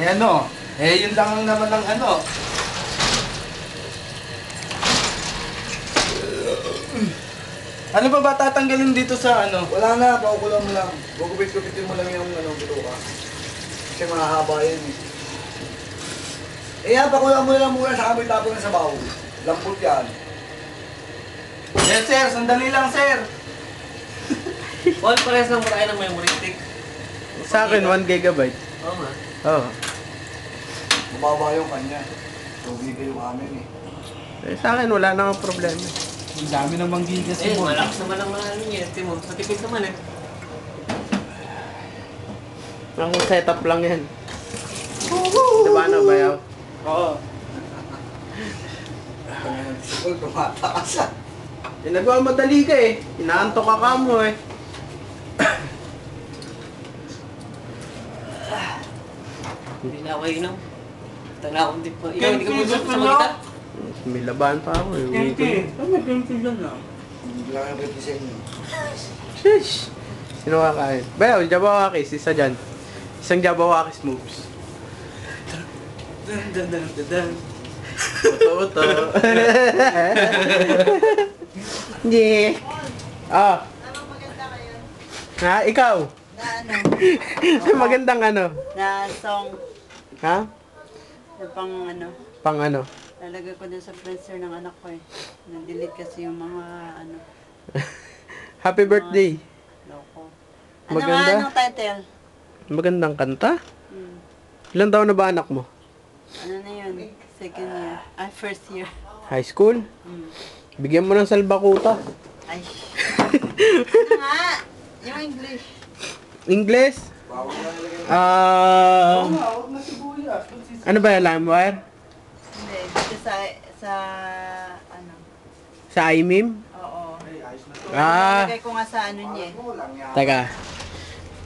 Eh ano, eh yun lang ang naman ng ano. Ano ba ba tatanggalin dito sa ano? Wala na, pakukulang mo lang. Gugupit-gupitin mo lang yung ano, bituka. Kasi mahahaba yan eh. Eh yan, pakulang mo lang muna sa kamay tapon sa bawo. Lambot yan. Yes sir, sandali lang sir. Paul, parehas lang tayo ng memory stick. Sa akin, 1 gigabyte. Oo nga. Oo. Bumaba yung kanya. Tugi kayo amin eh. Eh, sa akin, wala namang problema. Ang dami namang gigas Eh, mo. malakas naman ang ano niya. Timo, sa tipid naman eh. Ang setup lang yan. Diba na bayaw? Oo. Siguro tumataas ah. Eh, nagmamadali ka eh. Inaantok ka ka mo eh. Hindi na ako inom. Tala akong di pa. Ikaw, hindi ka mo piso sa magita? May laban pa ako eh. Kente, ano kente dyan na? Hindi lang yung sa inyo. Sheesh! Sino kakain? Bayaw, Jabawakis. Isa dyan. Isang Jabawakis moves. Dan, dan, dan, dan, dan. Uto-uto. Hindi. Ah. Ha? Ikaw? Na ano, Magandang ano? na song, Ha? Na pang ano, Pang ano? lalagay ko dun sa freezer ng anak ko eh. Na-delete kasi yung mga ano, Happy birthday. loko. Ano Maganda. nga anong title? Magandang kanta. Hmm. Ilan taon na ba anak mo? Ano na yun? Second year. Ah, first year. High school? Hmm. Bigyan mo ng salbakuta. Ay. ano nga? Yung English. English? Ah... Oo ano ba yung LimeWire? Hindi, dito sa, sa, ano, Sa iMeme? oo. Ay, ayos. Ah, Lalagay ko nga sa ano niya eh.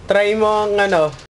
Try mo ang ano,